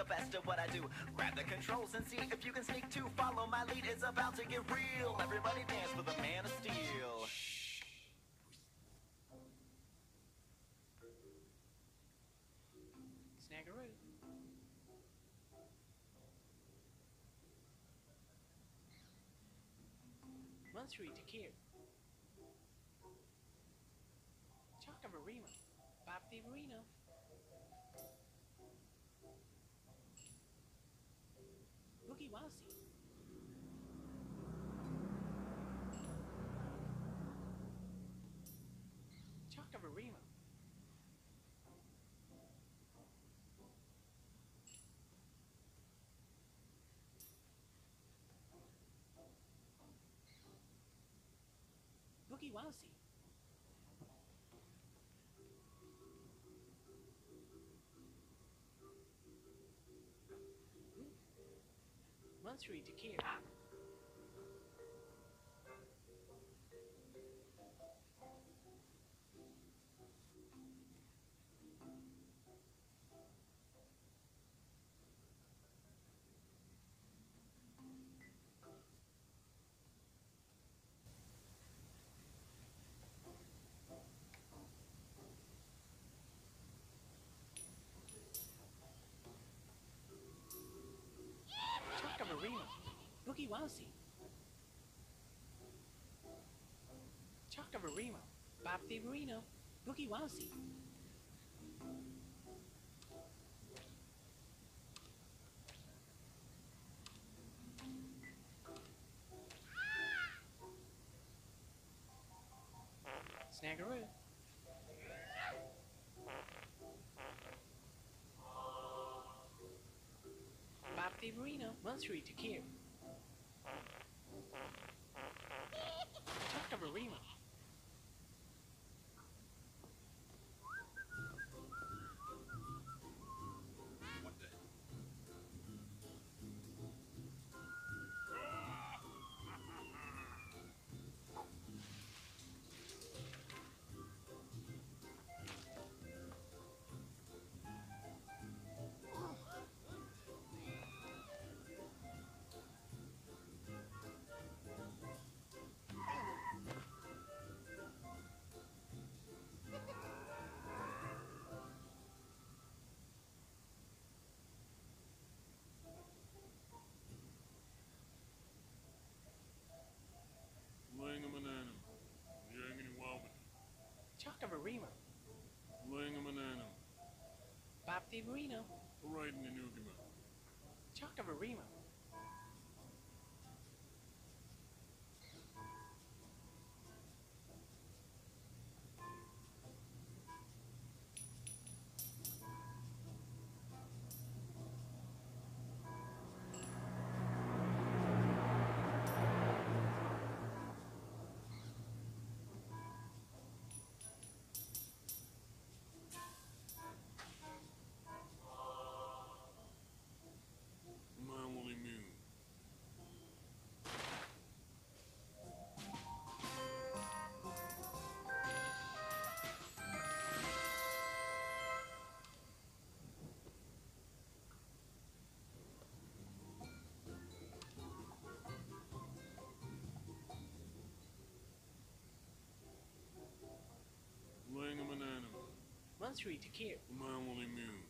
the best of what I do. Grab the controls and see if you can sneak too. Follow my lead, it's about to get real. Everybody dance for the man of steel. Snaggeroo. Monthly to kill. Chocamarima. The Arena. Boogie Wazzy. Chocamarima. Boogie Monthly to kill. Chocamarima. Boogie Wazzy. Chocamarima. Bob Marino. Boogie Wazzy. Snaggeroo. Bob the Marino. To kill. Chocamarima. Chocamarima. Langamananum. Bob the Marino. Right in the Nugima. Chocamarima. Mamoli Monthly to kill. Mamoli Moon. Chocamarima.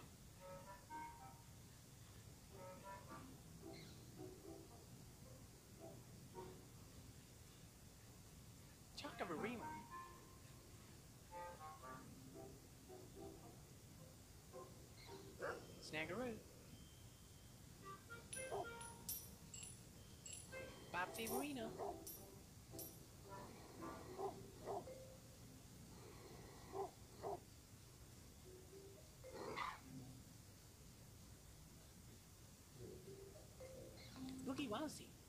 Snaggeroo. Bob Fiorino. Boogie Wowsy.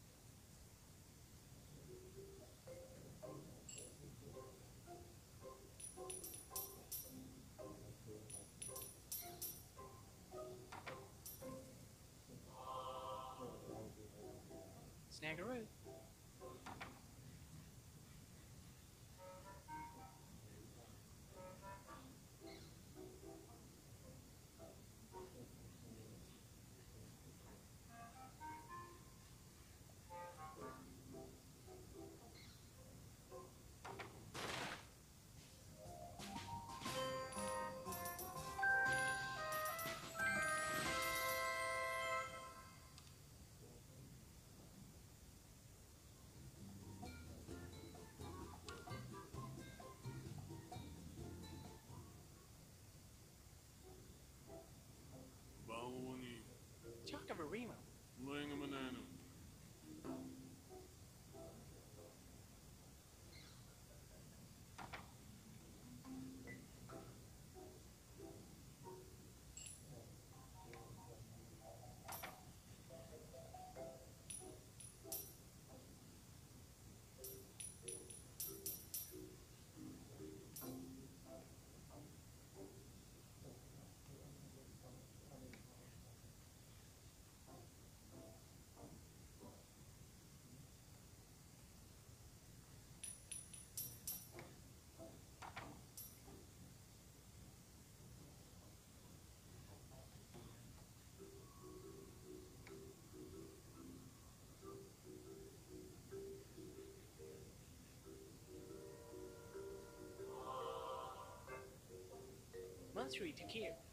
Snaggeroo. laying a banana. Langamananum. Mansuri Takir.